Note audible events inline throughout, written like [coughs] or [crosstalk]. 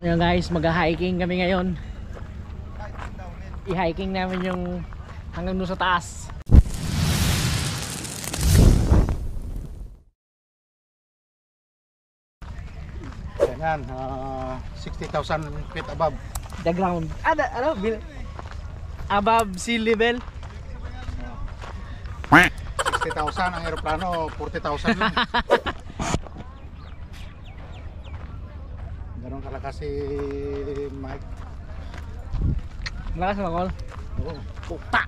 Ayan guys, mag-hiking kami ngayon. I-hiking namin yung hanggang doon sa taas. Ganyan, ah, 60,000 feet above. The ground. Ah, da, ano? Bil- above sea level. 60,000 ang aeroplano, 40,000 [laughs] lang. Si Mike. Malakas na call. Oo. Puta!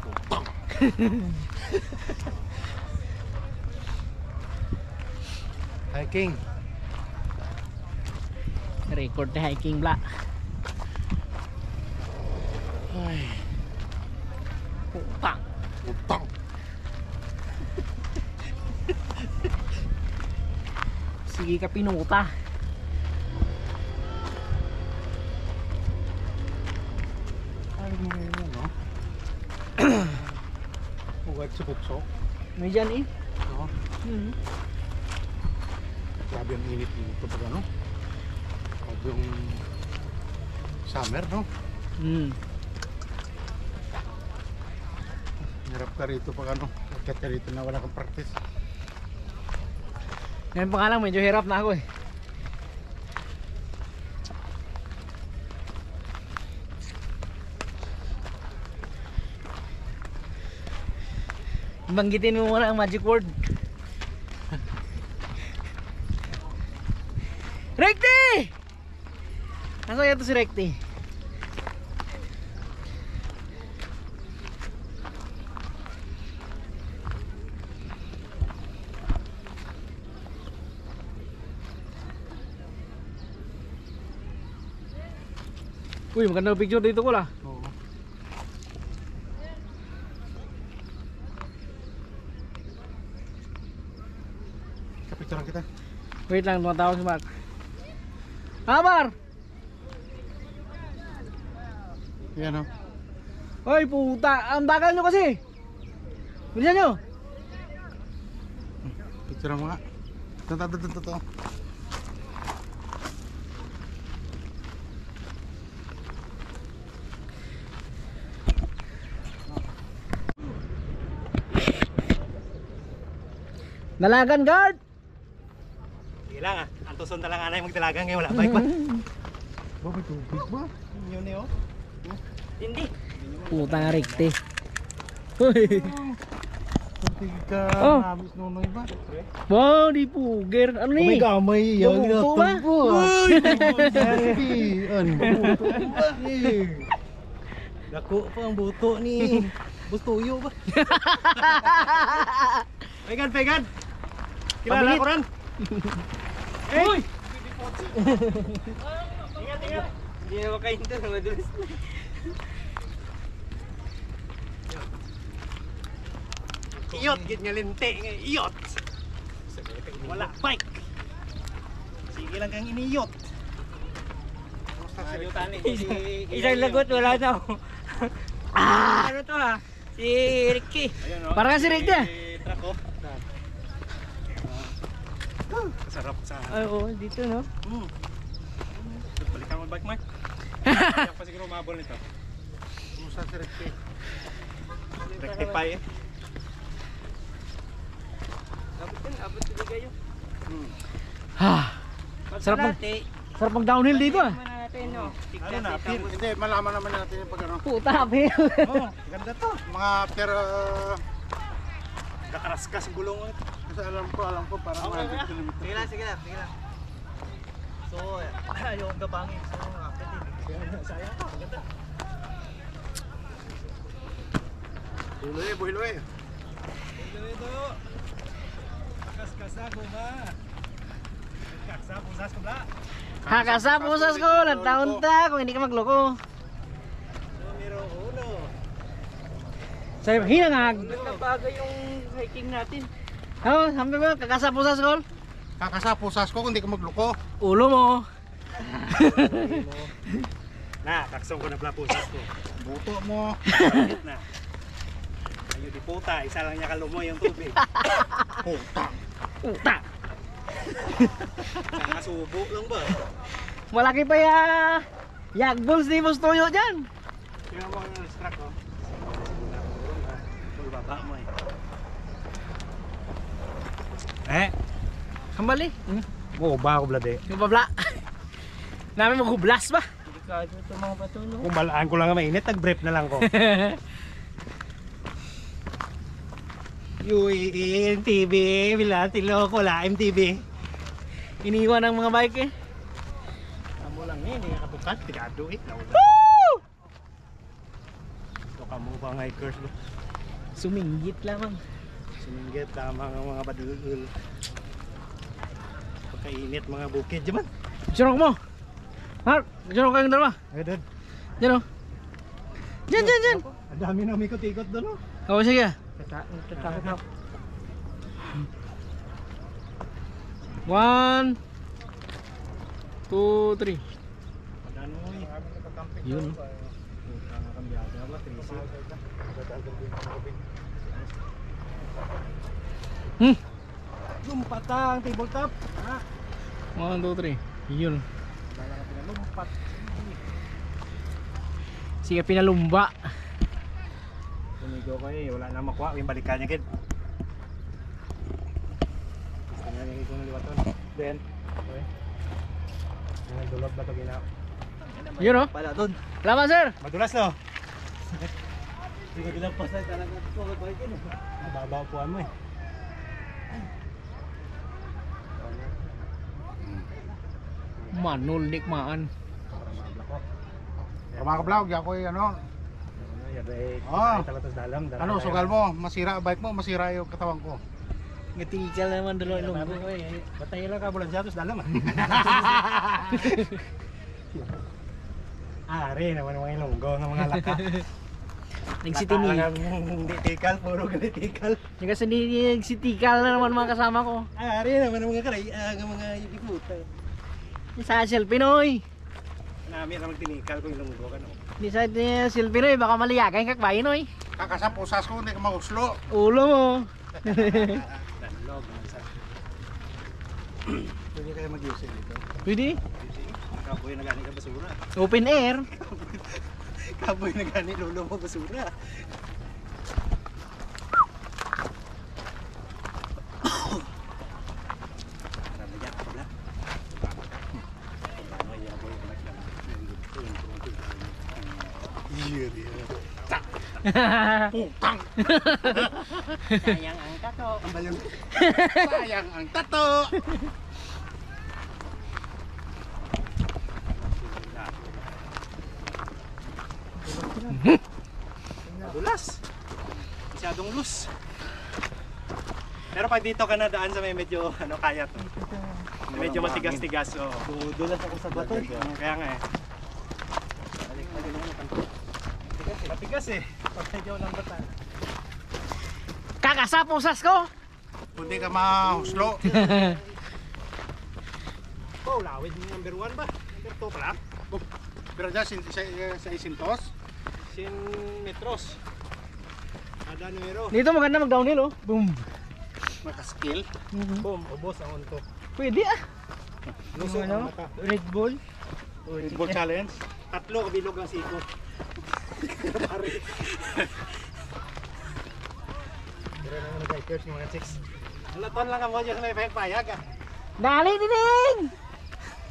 Putang. [laughs] Hiking. Record na hiking bla. Ay, Puta! putang. [laughs] Sige ka pinuta. Bukso. May dyan eh. No? Hmm. Grabe ang init-init ito pag ano. Pag yung summer, no? Hmm. Hirap ka rito pag ano. Akit ka rito na wala kang practice. Ngayon pa nga lang, medyo hirap na ako eh. Banggitin mo muna ang magic word. Rekti! Nasaan kaya to si Rekti? Uy, maganda picture dito ko lah. Oo. Kapicturan kita. Wait lang, tumatawag si Mark. Hamar! Yan o. Hoy, puta! Ang bagal nyo kasi! Bilisan nyo! Picturean mo nga. Ito, ito, ito. Dalagan guard! Sige lang ah. Ang tuson na lang anay magdalagan ngayon wala bike ba? Ba, may tubig ba? Yun eh oh. Hindi. Puta nga rekte. Hoy! Tubig ka Oh. nunoy ba? Wow, di puger. Ano Oh my ni? God, may Yung yan buto ba? Uy! Ano? Ba? Eh. Dako pa ang buto ni. Bustuyo ba? Pegan, pegan. Kilala ko ran. Uy! Ingat, ingat. Hindi na madulas na. Iyot, gid nga lente nga iyot. Wala bike. Sige lang kang iniyot. Isang lagot wala na ako. ah! Ano to ha? Si Ricky. Oh. Parang si Rick na. Oh. Sarap sa. Ay, oo, dito no. Mm. Balikan mo bike, Mark. [laughs] Kaya pa siguro umabol nito. Kumusta si Ricky? Rectify eh. Abot yun, abot tuloy kayo. Ha! Sarap mag- Sarap mag downhill dito ah. natin no. Ano na, appeal. Hindi, malaman naman natin yung pag ano. Puta, apil. Oh, ganda to. [laughs] Mga after, uh, Kakaraskas ang gulong. oh. Kasi alam ko, alam ko, parang Okay, 100 okay. kilometers. Sige lang, sige lang, sige lang. So, [coughs] ayaw ang gabangin. So, after din. Sayang to, maganda. Buloy, buloy. Ito, ito. Kaskasa ko ba? Kaksa, pusas ko ba? Hakasa pusas ko, nagtaon ta kung hindi ka magloko. Numero uno. Sabi, hinangag. Nagkabaga yung hiking natin. Oh, sabi mo, kakasa pusas ko. Kakasapusas ko kung di ka magluko. Ulo mo. Na, taksong ko na pala pusas ko. Buto mo. Na? Ayun di puta, isa lang niya kalumoy yung tubig. Puta. Puta. Saka subo lang ba? Malaki pa ya. Yak balls di mo tuyo dyan. Tingnan mo yung struck ko. Baba mo eh. Eh, Kambali. Hmm. Oo, ba ako blade? Yung babla. [laughs] Namin maghublas ba? Delikado ito mga bato no. Kung balaan ko lang na mainit, nag-brief na lang ko. [laughs] UAE, MTV, Bilatilo, wala MTV. Iniwan ang mga bike eh. Amo lang eh, hindi nakatukat, tigado eh. Nauna. Ito ka mo ba hikers lo? Suminggit lamang. Suminggit lamang ang mga badul. Pagkainit mga bukid dyan man. Junok mo. Mark, junok kayong dalawa. Ay, dad. Diyan o. Diyan, diyan, diyan. Ang dami na umikot-ikot doon oh. Oo, sige. Tatakot na. One, two, three. Ano eh. Yun. Putang kambyado ba, Tracy? Hmm. Lumpatang tabletop. Ha? One, two, three. Yun. Wala ka pinalumpat. Sige, pinalumba. Pumigo ko eh, wala na makuha. Yung balikan niya kid. Gusto nga yung itong liwaton. Then, okay. Yung dulog ba ito ginawa? Yun o. Pala doon. Salamat, sir. Madulas no? [laughs] Hindi ko dilapas na talaga ito. Bakit yun? Babaw po mo eh. Manul nikmaan. Kung mga vlog, ako ano, Ano, eh. Dalam. dalam ano, sugal mo, masira bike mo, masira yung katawan ko. Ngatikal naman dalawa Ano ilong ko eh. Batay lang ka bulan siya, dalam ah. [laughs] Ari naman mga ilonggo ng mga laka. [laughs] Nagsitini. Hindi tikal, puro galitikal. Yung kasi nagsitikal na naman mga kasama ko. Ari naman ang mga karay, ang mga iputa. Sa selfie noy. Nami na magtinikal kung ilonggo ka no. Ni sa selfie noy, baka maliyagan kakbayin noy. Kakasap, usas ko, hindi ka mahuslo. Ulo mo. Sa. Pwede kayo mag-use dito. Pwede. Kaboy na gani ka basura. Open air. [laughs] Kaboy na gani lolo mo basura. Marami yan, wala. Ano yan, boy, Iya dia. Putang! Sayang ang tato. Ang balon. Sayang ang tato. Madulas. Masyadong loose. Pero pag dito ka na daan sa may medyo ano kaya to. Medyo matigas-tigas oh. Dudulas ako sa bato. Kaya nga eh. Matigas eh. Pag medyo lang batan. Kakasapusas ko. Hindi ka mahuslo. [laughs] Oh, lawid number 1 ba? Number 2 pala. Pero dyan, sa isintos, Sin metros. Dito maganda mag-downhill oh. Boom. makaskill. Boom, ubos ang unto. Pwede ah. Luso Ano? Red Bull. Red Bull Challenge. Tatlo kabilog ang siko. [laughs] Pare. Pero naman nag-hikers yung mga chicks. Laton lang ang mo dyan sa may payag ah. Dali dining.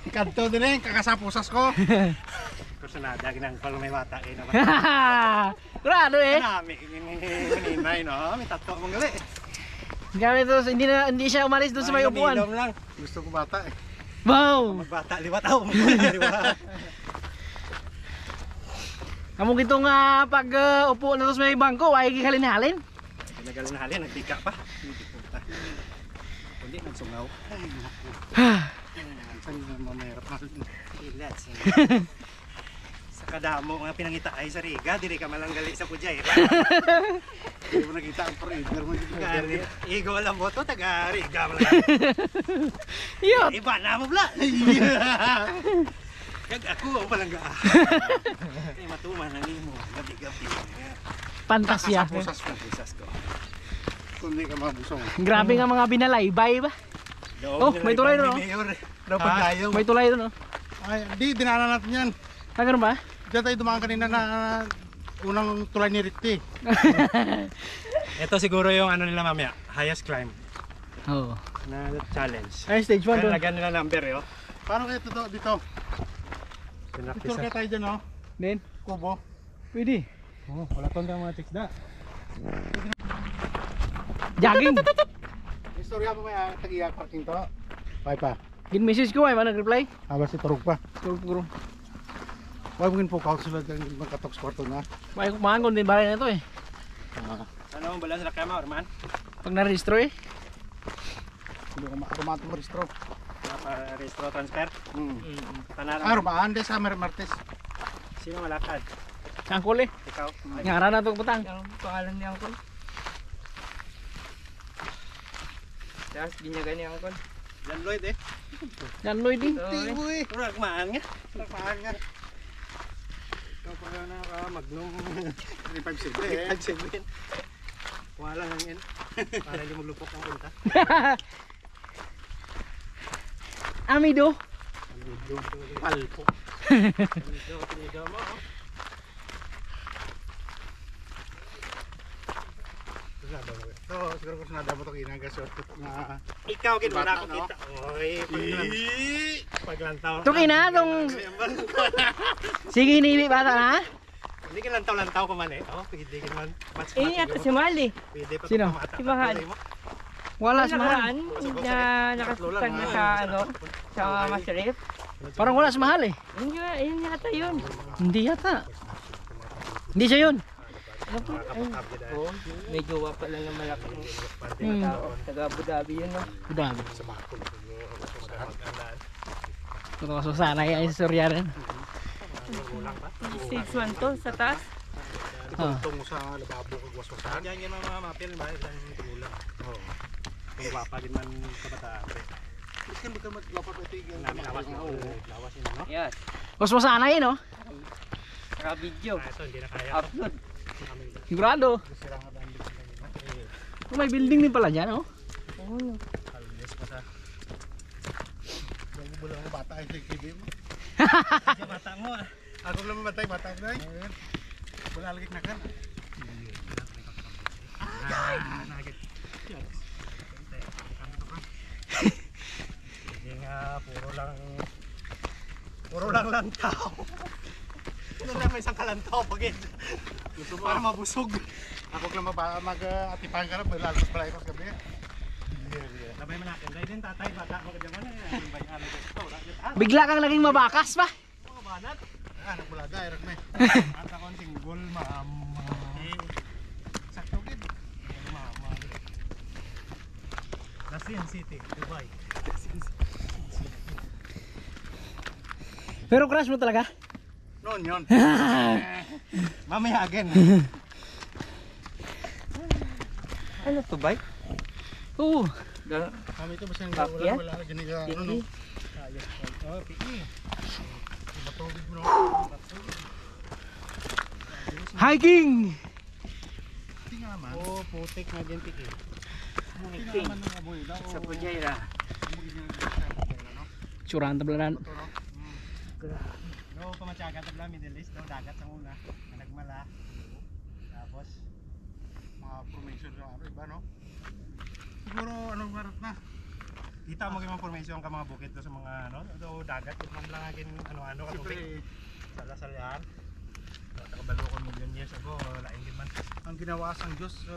Kanto din eh, kakasap usas ko. [laughs] Personada, ginang pala may bata kayo naman. Grado eh. Nami, hininay no, may tato mong gali. Gamit to, hindi na hindi siya umalis doon sa may upuan. Ilom lang. Gusto ko bata eh. Wow. Magbata, liwat ako. Amo gito nga pag uh, upo na sa may bangko, ay gihalin-halin. Pinagalan na halin, nagdika pa. Hindi puta. Hindi, nagsungaw. Saan yung mamayarap na? Ilats. Kadamo nga pinangita ay sa Riga, dili ka malanggali sa Pujay. Hindi [laughs] mo nakita ang forever mo. Gari, igo alam mo to, taga Riga mo. Yun. Iba na mo bla. [laughs] Kag ako ang palangga. [laughs] Ay matuman na nimo, gabi-gabi. Pantasya. Kakasap usas ko. Isas ko. Kung hindi ka mabusong. Grabe nga mga binalaybay ba? Oh, may tulay doon, oh. Daw pagdayong. May tulay doon oh. Ay, di, dinaanan natin yan. Ah, ganun ba? Diyan tayo dumaan kanina na unang tulay ni Ricky. [laughs] Ito siguro yung ano nila mamaya, highest climb Oo. na challenge. Ay, stage 1 Kaya doon. lagyan nila number yo. Paano kaya ito dito? Picture kaya tayo dyan, oh. Din. Kubo. Pwede. Oh, wala tong mga tiksda. Jogging. Istorya mo may tagiya parking to. Bye pa. Gin message ko ay man nag-reply. Habang si Turog pa. Siguro siguro. Mo po kao sila ng magkatok sa kwarto na. May kumahan din bahay na eh. Ano mo balas na kama, Orman? Pag na-registro eh. Hindi ko itong registro transfer. Hmm. Panara. Ah, rumahan din sa Mer- Martes. Sino malakad? Sangkol eh. Ikaw. Ngara na to putang. Ang pangalan ni. Tapos ginyaga ni Uncle. Jan Lloyd eh. Yan Lloyd eh. Hindi eh. Nga. Ikaw pa na ka magnum. 357 eh. 357. Wala lang yan. Para hindi maglupok ang punta. Amido. Palpo. Tinigaw, tinigaw mo. oh. So, siguro ko sinada mo ito kinagasot na Ikaw Bata, ko no? kita. Oy, paglan. Paglantaw. Tung ina tong sige ni bata na. Hindi ka lantaw-lantaw ko man eh. Oh, pwede ka man. Eh, yata si Mali. Pwede pa Sino? Si Mahal. Wala sa mahal. Nakaraan na nakasutang na sa ano, sa Masarip. Parang wala sa mahal eh. Yun yun, yun yata yun. Hindi yata. Hindi siya yun. Oh, may jowa pala na malaki. Hmm. Tao, taga Abu Dhabi yun no. Dami. Kung so sana ay istorya rin. Stage 1 to, sa taas. Ah. Tungtong mo sa lababo kag waswasan. Yan yung mga mapil ba? Yan yung tugulang. Oo. Kung wapa din man kabataan. Iskan ba ka maglapat ito yung Namin awas na. Lawas yun, no? Yes. Mas masana yun oh. Saka video. Ah, ito, hindi na kaya. Upload. Sigurado. Oh, may building din pala dyan oh. Oo, no. Kalines pa sa. Yung bulang ng bata ay sa kibi mo. Mata mo. Ako lang mamatay bata eh. Wala lagi na kan. Ah, nagit. Hindi nga, puro lang puro lang lantaw. Ano na may isang kalantaw pag para mabusog. Ako lang maba- mag-atipahan ka na, lalabas pala ako sa gabi. Labay man natin. Dahil din tatay, bata mo ka mo na. Bayan mo ito. Ah, Bigla kang naging mabakas ba? mga banat. Ah, nagbulaga, irak na eh. At ako ang singgol, ma'am. Sakto gid. Mama. Lasin City, Dubai. Pero crush mo talaga? Noon yun. Mamaya again. Ano to, bike? Oo. Kami ito basta Bakit wala wala gani ka ano no. Hindi. Oh, PE. Matubig mo no. Hiking! Tingnan naman. Oh, putik na din PE. Hiking. Sa Pujaira. Surang tablanan. No, pamatyaga tabla Middle East daw dagat ang una. Nagmala. Tapos mga formation sa ano iba no. Siguro anong marat na. kita mo yung formation ka mga bukid do sa mga ano, do dagat ito lang agin ano-ano ka Siyempre, tubig. Sala-sala yan. Nakabalo ko million years ago, lain din man. ang ginawa sang Diyos so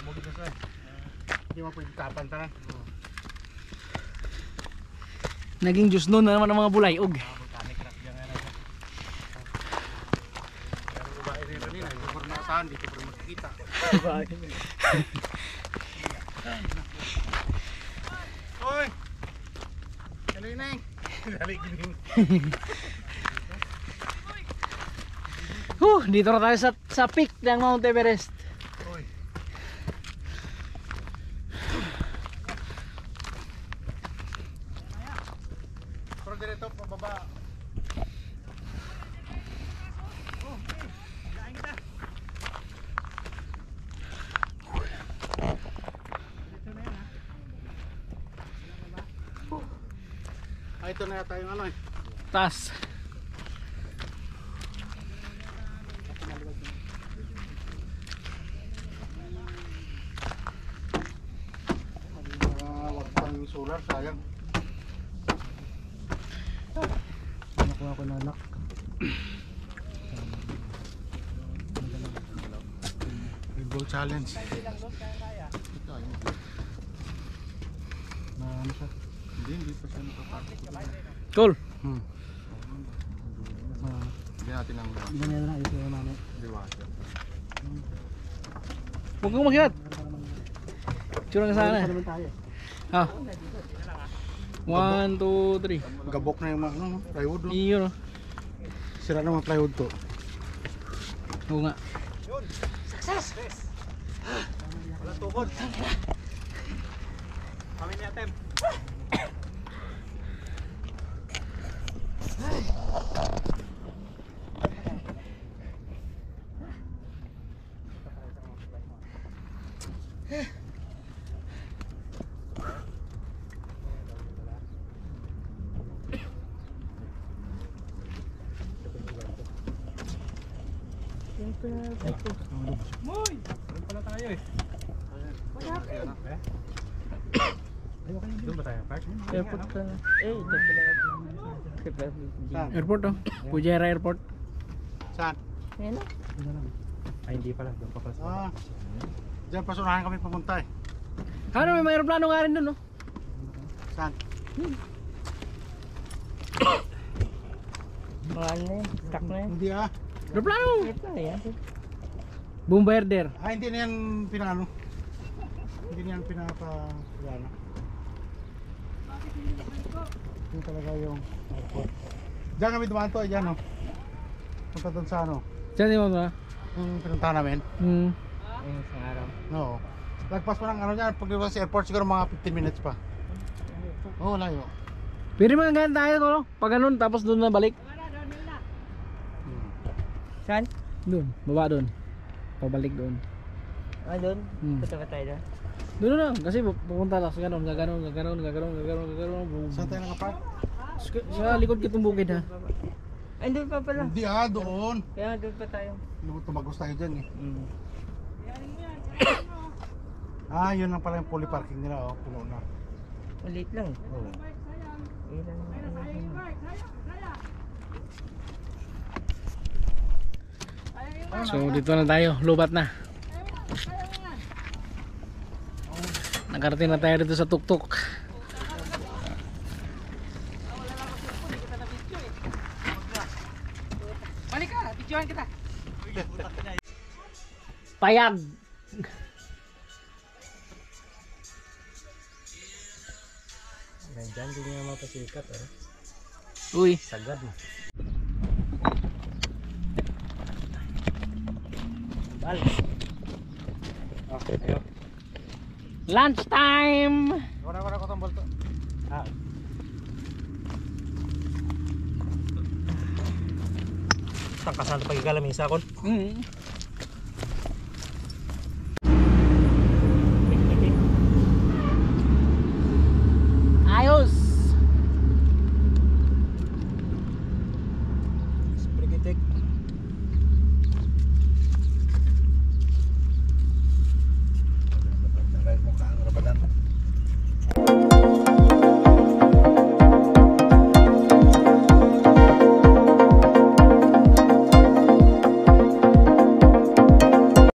amo gid sa. Hindi mo pwede tapantanan. Naging Diyos noon na naman ang mga bulayog. Mga volcanic rock diyan nga na. Pero babae rin rin na, hindi ko rin naasahan, dito ko rin makikita. Hoy! Kaloy na eh. Dali gini. Huh, dito na tayo sa, sa peak ng Mount Everest. Hoy. Pero dito pababa. Ay, dito na yata yung ano eh. Taas. Ah, wag pang solar, sayang. Nakuha ko na lock. Rainbow challenge. Ito, ayun. Na ano siya? Cool. Hmm. Ah, Hindi natin ang ganyan na ito yung namin. liwasa. Huwag kang makiat. Tsura ka sana. Ha? One, two, three. Gabok na yung mga ano, plywood. No? Iyo no. Sira na mga plywood to. Oo nga. Walang tukod. Kami ni Atem. Moy! Doon pala tayo eh. Doon ba tayo? Park? Airport ka na. Eh, ito pala. Saan? Airport oh. Pujera Airport. Saan? Ayan na. Ay, hindi pala. Doon pa pala. Ah. Diyan pasunahan kami pumunta eh. Ano may may aeroplano nga rin doon no? Saan? Mga ano yun. Stuck na yan. Hindi ah. Aeroplano! Ito na yan. Bombardier. Ah, hindi na yan pinano. Hindi na yan pinapa... Ano. Yung talaga yung airport. Diyan kami dumaan to, eh, diyan oh. Punta doon sa ano. Diyan di ba ba? Yung pinuntahan namin. Hmm. Ayun, isang araw. Oo. Lagpas pa ng ano niyan, pag sa airport siguro mga 15 minutes pa. Oo, oh, layo. Pwede mga ganyan tayo no? Pag ganun tapos doon na balik. Hmm. Saan? Doon. Baba doon. Pabalik doon. Ah, doon? Hmm. Punta ba tayo doon? Doon na lang. Kasi pupunta lang sa ganun, gaganon, gaganon, gaganon, gaganon, gaganon. Saan tayo nakapark? Sa, sa likod kitong bukid ha. Ay, doon pa pala. Hindi ah, doon. Kaya doon pa tayo. Ano, Tumagos tayo dyan eh. Hmm. Ah, yun lang pala yung fully parking nila oh, puno na. Maliit lang. Oo. Ilan So dito na tayo, lubat na. Nakarating na tayo dito sa tuktok. Balik ka, videohan kita. Payag! Diyan, hindi nga mapasikat. Eh. Uy, Sagad mo. Bal. Okay, ayo. lunch time! Wala wala ko tong bolto. Ah. Tangkasan na pagkakalamisa kon. Mm.